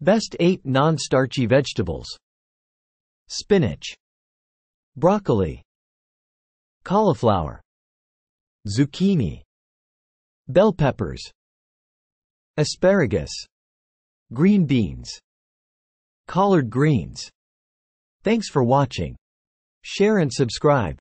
Best 8 non-starchy vegetables. Spinach. Broccoli. Cauliflower. Zucchini. Bell peppers. Asparagus. Green beans. Collard greens. Thanks for watching. Share and subscribe.